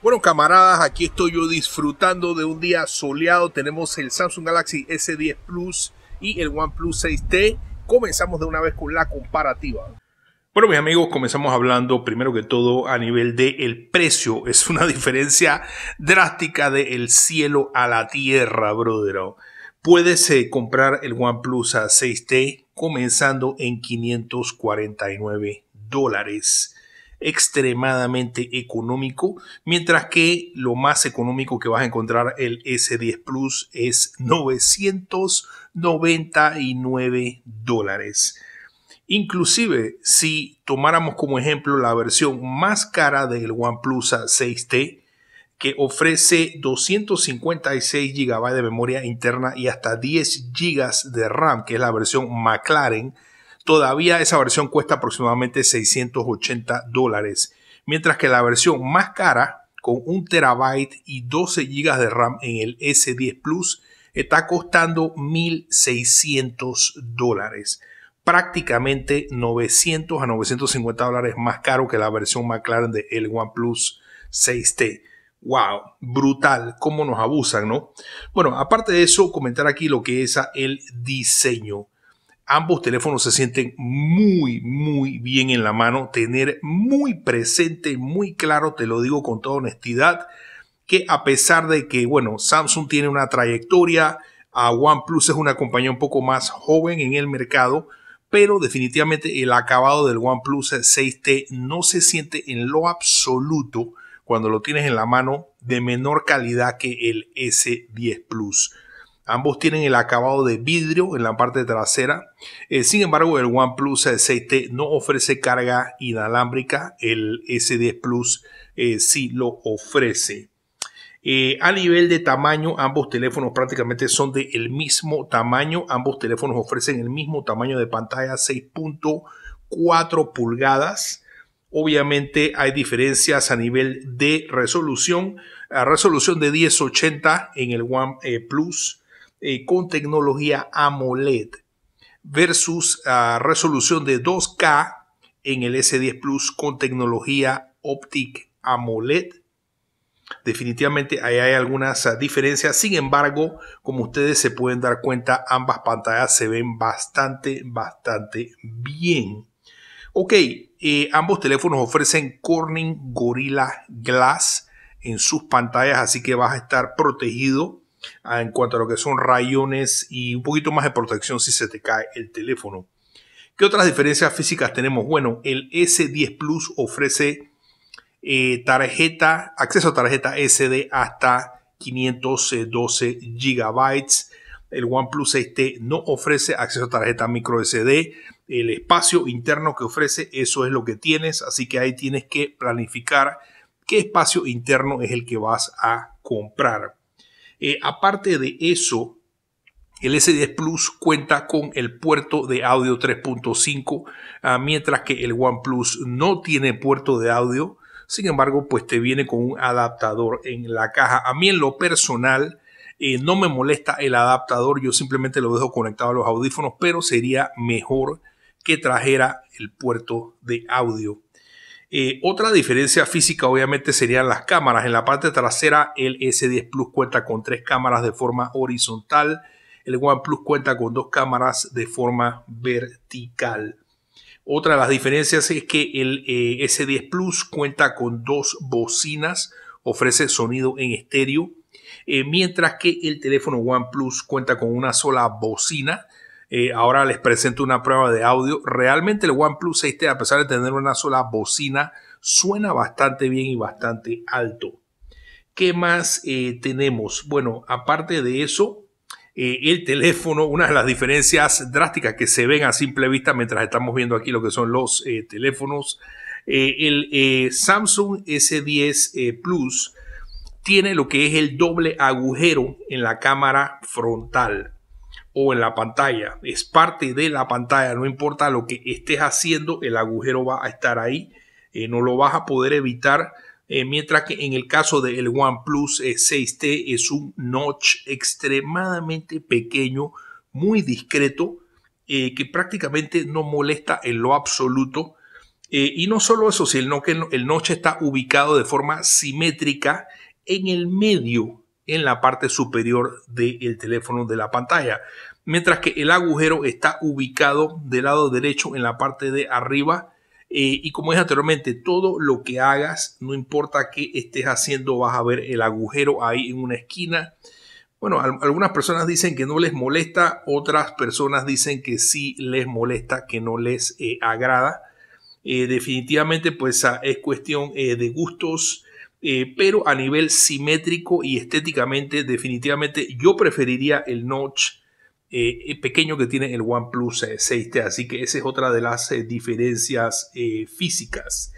Bueno, camaradas, aquí estoy yo disfrutando de un día soleado. Tenemos el Samsung Galaxy S10 Plus y el OnePlus 6T. Comenzamos de una vez con la comparativa. Bueno, mis amigos, comenzamos hablando primero que todo a nivel del el precio. Es una diferencia drástica del cielo a la tierra, brother. Puedes eh, comprar el OnePlus 6T comenzando en 549 dólares extremadamente económico, mientras que lo más económico que vas a encontrar el S10 Plus es 999 dólares. Inclusive si tomáramos como ejemplo la versión más cara del OnePlus 6T, que ofrece 256 GB de memoria interna y hasta 10 GB de RAM, que es la versión McLaren, Todavía esa versión cuesta aproximadamente 680 dólares, mientras que la versión más cara, con 1 terabyte y 12 GB de RAM en el S10 Plus, está costando 1.600 dólares. Prácticamente 900 a 950 dólares más caro que la versión McLaren de el OnePlus 6T. ¡Wow! Brutal, cómo nos abusan, ¿no? Bueno, aparte de eso, comentar aquí lo que es el diseño ambos teléfonos se sienten muy, muy bien en la mano. Tener muy presente, muy claro, te lo digo con toda honestidad, que a pesar de que, bueno, Samsung tiene una trayectoria, a OnePlus es una compañía un poco más joven en el mercado, pero definitivamente el acabado del OnePlus 6T no se siente en lo absoluto cuando lo tienes en la mano de menor calidad que el S10 Plus. Ambos tienen el acabado de vidrio en la parte trasera. Eh, sin embargo, el OnePlus 6T no ofrece carga inalámbrica. El S10 Plus eh, sí lo ofrece. Eh, a nivel de tamaño, ambos teléfonos prácticamente son del mismo tamaño. Ambos teléfonos ofrecen el mismo tamaño de pantalla, 6.4 pulgadas. Obviamente hay diferencias a nivel de resolución. A resolución de 1080 en el OnePlus eh, con tecnología AMOLED versus ah, resolución de 2K en el S10 Plus con tecnología Optic AMOLED. Definitivamente ahí hay algunas ah, diferencias. Sin embargo, como ustedes se pueden dar cuenta, ambas pantallas se ven bastante, bastante bien. Ok, eh, ambos teléfonos ofrecen Corning Gorilla Glass en sus pantallas, así que vas a estar protegido en cuanto a lo que son rayones y un poquito más de protección si se te cae el teléfono. ¿Qué otras diferencias físicas tenemos? Bueno, el S10 Plus ofrece eh, tarjeta, acceso a tarjeta SD hasta 512 GB. El OnePlus 6T no ofrece acceso a tarjeta micro SD. El espacio interno que ofrece, eso es lo que tienes. Así que ahí tienes que planificar qué espacio interno es el que vas a comprar. Eh, aparte de eso, el S10 Plus cuenta con el puerto de audio 3.5, ah, mientras que el OnePlus no tiene puerto de audio. Sin embargo, pues te viene con un adaptador en la caja. A mí en lo personal eh, no me molesta el adaptador, yo simplemente lo dejo conectado a los audífonos, pero sería mejor que trajera el puerto de audio. Eh, otra diferencia física obviamente serían las cámaras. En la parte trasera el S10 Plus cuenta con tres cámaras de forma horizontal. El OnePlus cuenta con dos cámaras de forma vertical. Otra de las diferencias es que el eh, S10 Plus cuenta con dos bocinas, ofrece sonido en estéreo, eh, mientras que el teléfono OnePlus cuenta con una sola bocina eh, ahora les presento una prueba de audio. Realmente el OnePlus 6T, a pesar de tener una sola bocina, suena bastante bien y bastante alto. ¿Qué más eh, tenemos? Bueno, aparte de eso, eh, el teléfono, una de las diferencias drásticas que se ven a simple vista mientras estamos viendo aquí lo que son los teléfonos, el Samsung S10 Plus tiene lo que es el doble agujero en la cámara frontal o en la pantalla. Es parte de la pantalla, no importa lo que estés haciendo, el agujero va a estar ahí, eh, no lo vas a poder evitar. Eh, mientras que en el caso del OnePlus 6T eh, es un notch extremadamente pequeño, muy discreto, que prácticamente no molesta en lo absoluto. y no solo eso, sino que el noche está ubicado de forma simétrica en el medio, en la parte superior del teléfono de la pantalla. Mientras que el agujero está ubicado del lado derecho en la parte de arriba eh, y como dije anteriormente, todo lo que hagas, no importa qué estés haciendo, vas a ver el agujero ahí en una esquina. Bueno, algunas personas dicen que no les molesta, otras personas dicen que sí les molesta, que no les eh, agrada. Eh, definitivamente, pues ah, es cuestión de gustos, pero a nivel simétrico y estéticamente, definitivamente yo preferiría el notch eh, pequeño que tiene el OnePlus 6T. Eh, Así que esa es otra de las eh, diferencias físicas.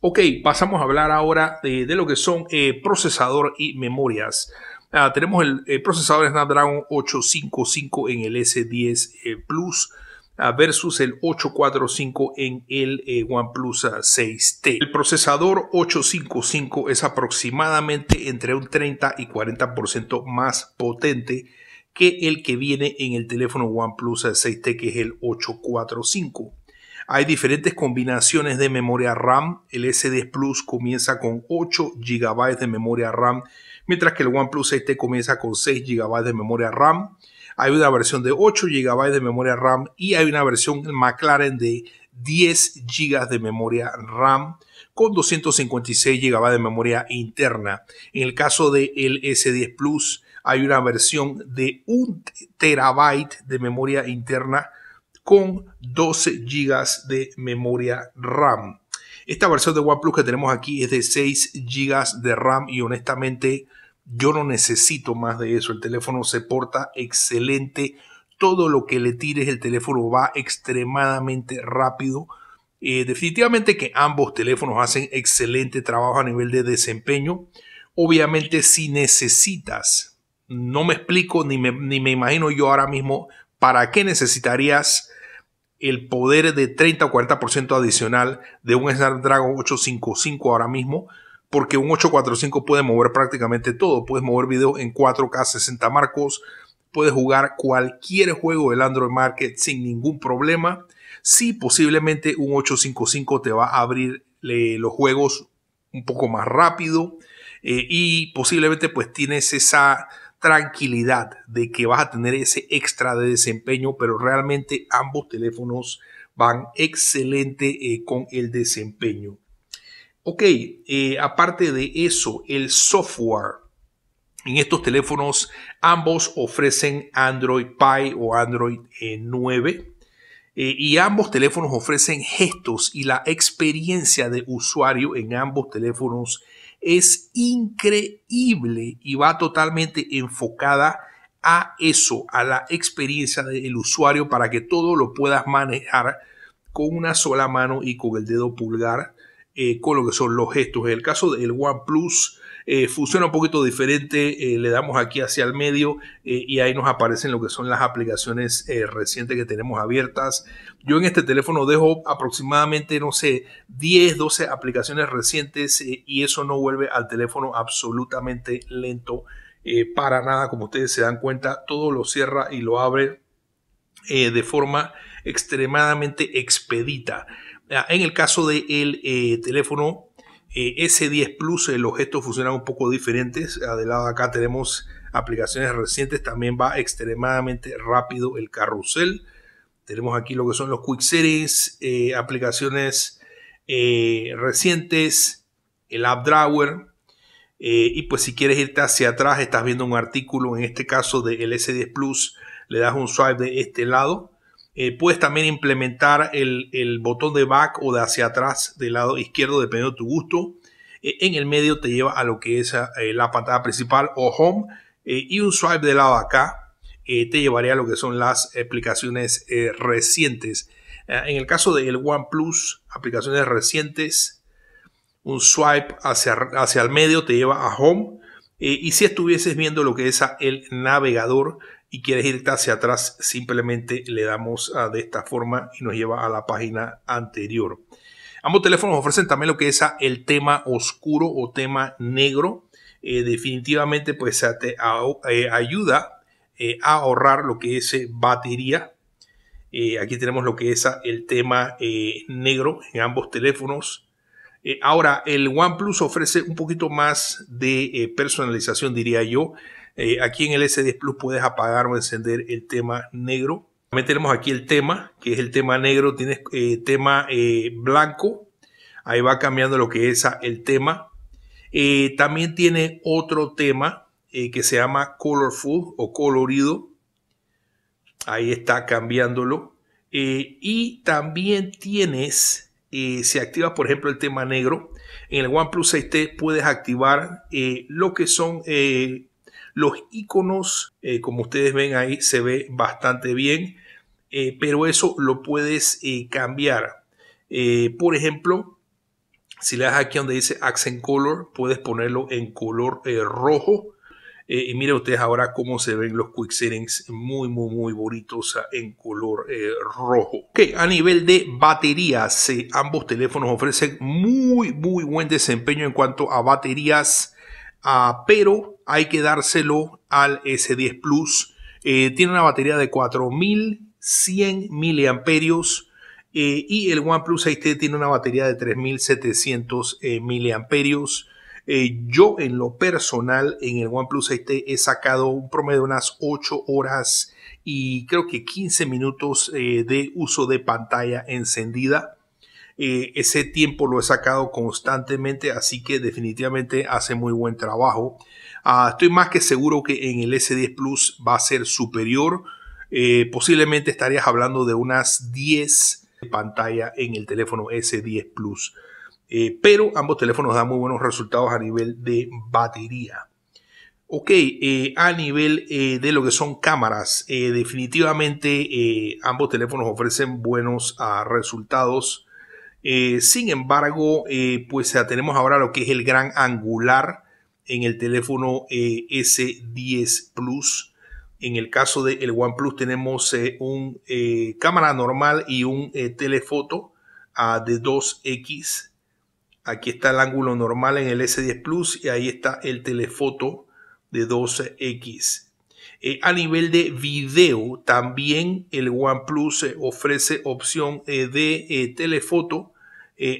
Ok, pasamos a hablar ahora de, lo que son procesador y memorias. Ah, tenemos el procesador Snapdragon 855 en el S10 Plus versus el 845 en el OnePlus 6T. El procesador 855 es aproximadamente entre un 30 y 40% más potente que el que viene en el teléfono OnePlus 6T, que es el 845. Hay diferentes combinaciones de memoria RAM. El S10 Plus comienza con 8 GB de memoria RAM, mientras que el OnePlus 6T comienza con 6 GB de memoria RAM. Hay una versión de 8 GB de memoria RAM y hay una versión McLaren de 10 GB de memoria RAM con 256 GB de memoria interna. En el caso del S10 Plus, hay una versión de un terabyte de memoria interna con 12 gigas de memoria RAM. Esta versión de OnePlus que tenemos aquí es de 6 gigas de RAM y honestamente yo no necesito más de eso. El teléfono se porta excelente. Todo lo que le tires el teléfono va extremadamente rápido. Eh, definitivamente que ambos teléfonos hacen excelente trabajo a nivel de desempeño. Obviamente si necesitas no me explico ni me, ni me imagino yo ahora mismo para qué necesitarías el poder de 30 o 40% adicional de un Snapdragon 855 ahora mismo, porque un 845 puede mover prácticamente todo. Puedes mover video en 4K 60 marcos, puedes jugar cualquier juego del Android Market sin ningún problema. Sí, posiblemente un 855 te va a abrir los juegos un poco más rápido eh, y posiblemente pues tienes esa tranquilidad de que vas a tener ese extra de desempeño, pero realmente ambos teléfonos van excelente eh, con el desempeño. Ok, eh, aparte de eso, el software. En estos teléfonos ambos ofrecen Android Pie o Android 9 eh, y ambos teléfonos ofrecen gestos y la experiencia de usuario en ambos teléfonos es increíble y va totalmente enfocada a eso, a la experiencia del usuario para que todo lo puedas manejar con una sola mano y con el dedo pulgar, eh, con lo que son los gestos. En el caso del OnePlus, eh, funciona un poquito diferente, eh, le damos aquí hacia el medio eh, y ahí nos aparecen lo que son las aplicaciones recientes que tenemos abiertas. Yo en este teléfono dejo aproximadamente, no sé, 10, 12 aplicaciones recientes y eso no vuelve al teléfono absolutamente lento para nada, como ustedes se dan cuenta, todo lo cierra y lo abre de forma extremadamente expedita. Ah, en el caso del teléfono eh, S10 Plus, los gestos funcionan un poco diferentes. De lado acá tenemos aplicaciones recientes, también va extremadamente rápido el carrusel. Tenemos aquí lo que son los Quick Series, eh, aplicaciones eh, recientes, el App Drawer. y pues si quieres irte hacia atrás, estás viendo un artículo, en este caso del S10 Plus, le das un swipe de este lado eh, puedes también implementar el, botón de back o de hacia atrás del lado izquierdo, dependiendo de tu gusto. Eh, en el medio te lleva a lo que es eh, la pantalla principal o home. y un swipe del lado acá te llevaría a lo que son las aplicaciones recientes. en el caso del OnePlus, aplicaciones recientes, un swipe hacia, hacia el medio te lleva a home. y si estuvieses viendo lo que es el navegador, y quieres irte hacia atrás, simplemente le damos de esta forma y nos lleva a la página anterior. Ambos teléfonos ofrecen también lo que es el tema oscuro o tema negro. Eh, definitivamente pues te eh, ayuda eh, a ahorrar lo que es batería. aquí tenemos lo que es el tema negro en ambos teléfonos. ahora, el OnePlus ofrece un poquito más de personalización, diría yo. Aquí en el S10 Plus puedes apagar o encender el tema negro. También tenemos aquí el tema, que es el tema negro. Tienes tema blanco. Ahí va cambiando lo que es el tema. también tiene otro tema eh, que se llama Colorful o colorido. Ahí está cambiándolo. Eh, y también tienes, eh, si activas por ejemplo el tema negro, en el OnePlus 6T puedes activar lo que son los iconos. como ustedes ven ahí se ve bastante bien. pero eso lo puedes cambiar. por ejemplo, si le das aquí donde dice Accent Color, puedes ponerlo en color rojo eh, y miren ustedes ahora cómo se ven los quick settings muy, muy, muy bonitos en color eh, rojo. Ok, a nivel de baterías, ambos teléfonos ofrecen muy, muy buen desempeño en cuanto a baterías, ah, pero hay que dárselo al S10 Plus. Eh, tiene una batería de 4100 miliamperios. y el OnePlus 6T tiene una batería de 3700 miliamperios. Eh, yo en lo personal en el OnePlus 6T he sacado un promedio de unas 8 horas y creo que 15 minutos eh, de uso de pantalla encendida. Eh, ese tiempo lo he sacado constantemente, así que definitivamente hace muy buen trabajo. Ah, estoy más que seguro que en el S10 Plus va a ser superior. posiblemente estarías hablando de unas 10 de pantalla en el teléfono S10 Plus. Eh, pero ambos teléfonos dan muy buenos resultados a nivel de batería. Ok, eh, a nivel eh, de lo que son cámaras, definitivamente ambos teléfonos ofrecen buenos ah, resultados. sin embargo, pues tenemos ahora lo que es el gran angular en el teléfono S10 Plus. En el caso del OnePlus tenemos un cámara normal y un telefoto ah, de 2X Aquí está el ángulo normal en el S10 Plus y ahí está el telefoto de 12X. Eh, a nivel de video, también el OnePlus eh, ofrece opción eh, de telefoto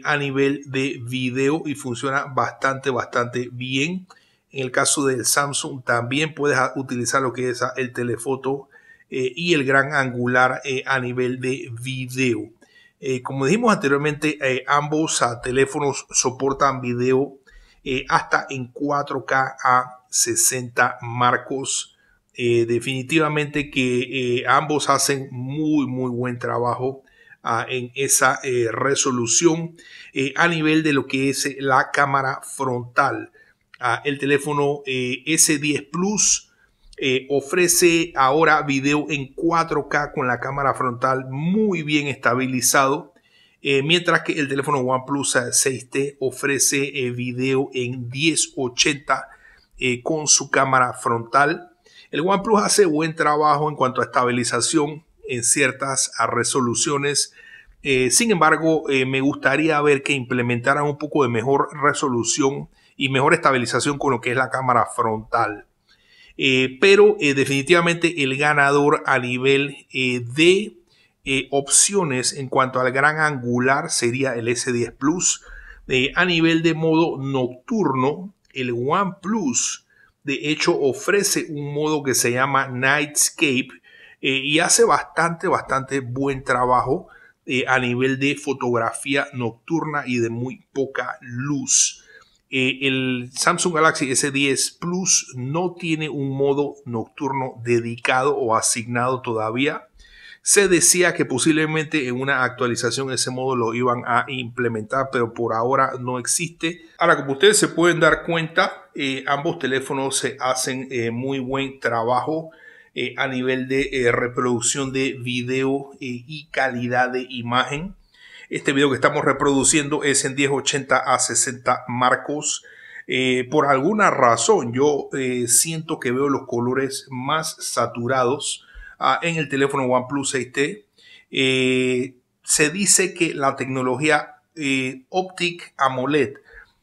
a nivel de video y funciona bastante, bastante bien. En el caso del Samsung también puedes utilizar lo que es el telefoto y el gran angular a nivel de video. Eh, como dijimos anteriormente, eh, ambos teléfonos soportan video eh, hasta en 4K a 60 marcos. definitivamente que ambos hacen muy, muy buen trabajo en esa resolución a nivel de lo que es la cámara frontal. Ah, el teléfono S10 Plus eh, ofrece ahora video en 4K con la cámara frontal muy bien estabilizado. Eh, mientras que el teléfono OnePlus 6T ofrece eh, video en 1080 con su cámara frontal. El OnePlus hace buen trabajo en cuanto a estabilización en ciertas resoluciones. sin embargo, me gustaría ver que implementaran un poco de mejor resolución y mejor estabilización con lo que es la cámara frontal. Eh, pero eh, definitivamente el ganador a nivel eh, de opciones en cuanto al gran angular sería el S10 Plus. a nivel de modo nocturno, el OnePlus de hecho ofrece un modo que se llama Nightscape y hace bastante, bastante buen trabajo a nivel de fotografía nocturna y de muy poca luz. Eh, el Samsung Galaxy S10 Plus no tiene un modo nocturno dedicado o asignado todavía. Se decía que posiblemente en una actualización ese modo lo iban a implementar, pero por ahora no existe. Ahora, como ustedes se pueden dar cuenta, eh, ambos teléfonos se hacen eh, muy buen trabajo a nivel de reproducción de video y calidad de imagen. Este video que estamos reproduciendo es en 1080 a 60 marcos. Eh, por alguna razón yo eh, siento que veo los colores más saturados ah, en el teléfono OnePlus 6T. Eh, se dice que la tecnología Optic AMOLED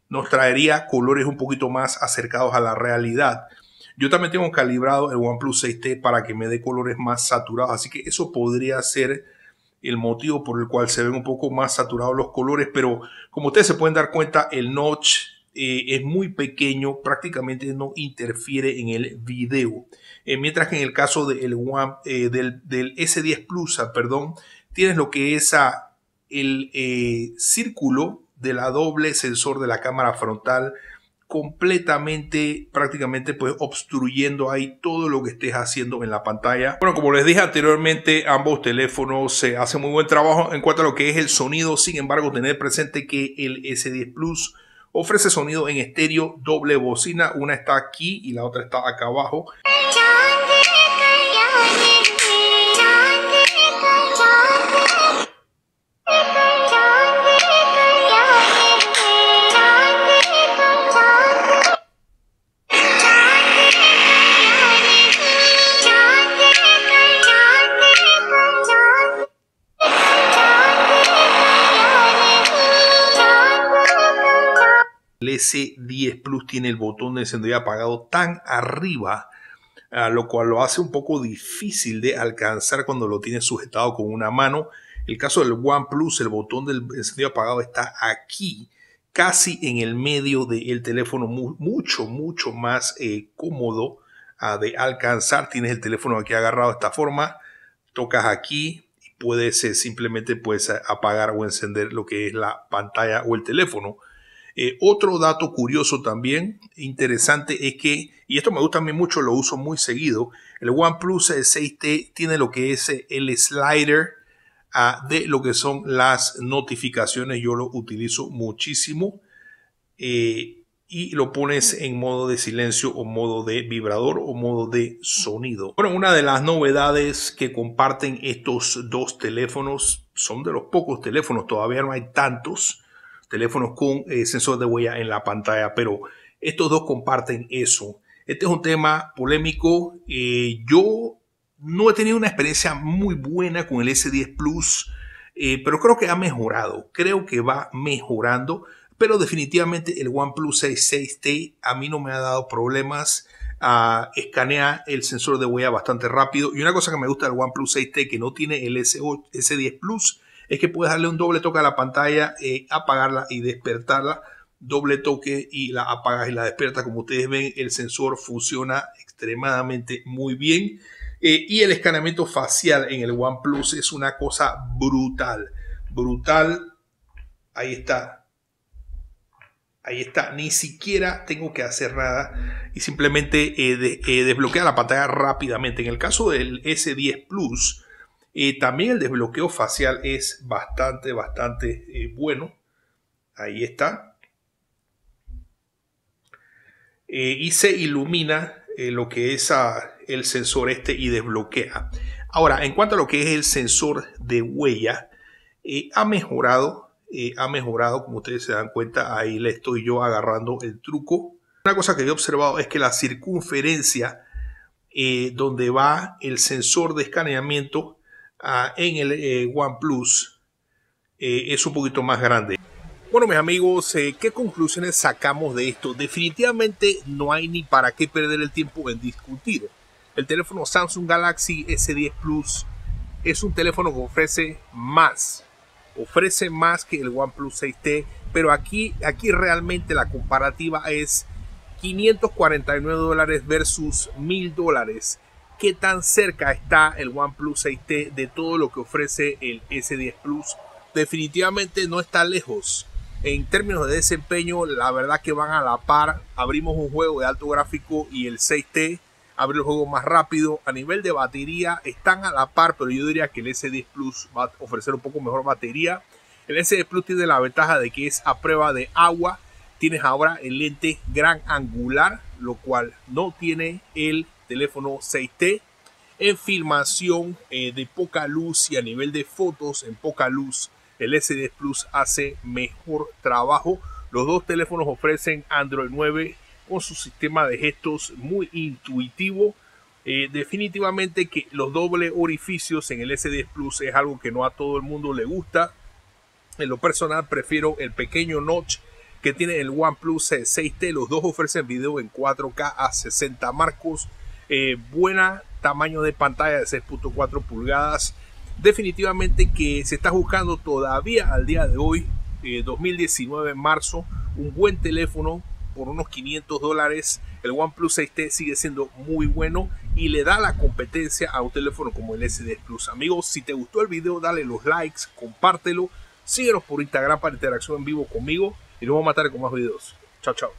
nos traería colores un poquito más acercados a la realidad. Yo también tengo calibrado el OnePlus 6T para que me dé colores más saturados, así que eso podría ser el motivo por el cual se ven un poco más saturados los colores, pero como ustedes se pueden dar cuenta, el notch eh, es muy pequeño, prácticamente no interfiere en el video. Eh, mientras que en el caso del, One, eh, del, S10 Plus, ah, perdón, tienes lo que es ah, el círculo de la doble sensor de la cámara frontal completamente, prácticamente pues obstruyendo ahí todo lo que estés haciendo en la pantalla. Bueno, como les dije anteriormente, ambos teléfonos se hacen muy buen trabajo en cuanto a lo que es el sonido. Sin embargo, tener presente que el S10 Plus ofrece sonido en estéreo, doble bocina. Una está aquí y la otra está acá abajo. S10 Plus tiene el botón de encendido apagado tan arriba, lo cual lo hace un poco difícil de alcanzar cuando lo tienes sujetado con una mano. El caso del OnePlus, el botón del encendido apagado está aquí, casi en el medio del teléfono, mucho, mucho más eh, cómodo de alcanzar. Tienes el teléfono aquí agarrado de esta forma, tocas aquí y puedes eh, simplemente puedes apagar o encender lo que es la pantalla o el teléfono. Eh, otro dato curioso también, interesante, es que, y esto me gusta a mí mucho, lo uso muy seguido, el OnePlus 6T tiene lo que es el slider ah, de lo que son las notificaciones. Yo lo utilizo muchísimo. Eh, y lo pones en modo de silencio o modo de vibrador o modo de sonido. Bueno, una de las novedades que comparten estos dos teléfonos son de los pocos teléfonos, todavía no hay tantos teléfonos con eh, sensor de huella en la pantalla, pero estos dos comparten eso. Este es un tema polémico. Eh, yo no he tenido una experiencia muy buena con el S10 Plus, eh, pero creo que ha mejorado. Creo que va mejorando, pero definitivamente el OnePlus 6 6T a mí no me ha dado problemas. Uh, escanea el sensor de huella bastante rápido. Y una cosa que me gusta del OnePlus 6T que no tiene el S10 Plus es que puedes darle un doble toque a la pantalla, eh, apagarla y despertarla. Doble toque y la apagas y la despiertas. Como ustedes ven, el sensor funciona extremadamente muy bien. Eh, y el escaneamiento facial en el OnePlus es una cosa brutal. Brutal. Ahí está. Ahí está. Ni siquiera tengo que hacer nada. Y simplemente eh, desbloquea la pantalla rápidamente. En el caso del S10 Plus, también el desbloqueo facial es bastante, bastante eh, bueno. Ahí está. Eh, y se ilumina eh, lo que es el sensor este y desbloquea. Ahora, en cuanto a lo que es el sensor de huella, ha mejorado. ha mejorado, como ustedes se dan cuenta, ahí le estoy yo agarrando el truco. Una cosa que he observado es que la circunferencia donde va el sensor de escaneamiento en el eh, OnePlus eh, es un poquito más grande. Bueno, mis amigos, eh, ¿qué conclusiones sacamos de esto? Definitivamente no hay ni para qué perder el tiempo en discutir. El teléfono Samsung Galaxy S10 Plus es un teléfono que ofrece más. Ofrece más que el OnePlus 6T, pero aquí, aquí realmente la comparativa es 549 dólares versus 1000 dólares qué tan cerca está el OnePlus 6T de todo lo que ofrece el S10 Plus. Definitivamente no está lejos. En términos de desempeño, la verdad que van a la par. Abrimos un juego de alto gráfico y el 6T abre el juego más rápido. A nivel de batería están a la par, pero yo diría que el S10 Plus va a ofrecer un poco mejor batería. El S10 Plus tiene la ventaja de que es a prueba de agua. Tienes ahora el lente gran angular, lo cual no tiene el teléfono 6T en filmación eh, de poca luz y a nivel de fotos en poca luz el SD Plus hace mejor trabajo. Los dos teléfonos ofrecen Android 9 con su sistema de gestos muy intuitivo. Eh, definitivamente que los doble orificios en el SD Plus es algo que no a todo el mundo le gusta. En lo personal prefiero el pequeño notch que tiene el OnePlus 6T. Los dos ofrecen video en 4K a 60 marcos. Eh, buena tamaño de pantalla de 6.4 pulgadas definitivamente que se está buscando todavía al día de hoy, 2019 eh, marzo, un buen teléfono por unos 500 dólares. El OnePlus 6T sigue siendo muy bueno y le da la competencia a un teléfono como el SD Plus. Amigos, si te gustó el video, dale los likes, compártelo, síguenos por Instagram para interacción en vivo conmigo y nos vamos a matar con más videos. Chao, chao.